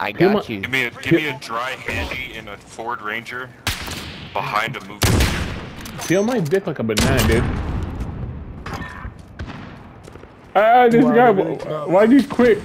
I got you. Give me a give me a dry handy in a Ford Ranger behind a movie. Feel my dick like a banana, dude. Ah, this Wow, guy, why why'd you quit?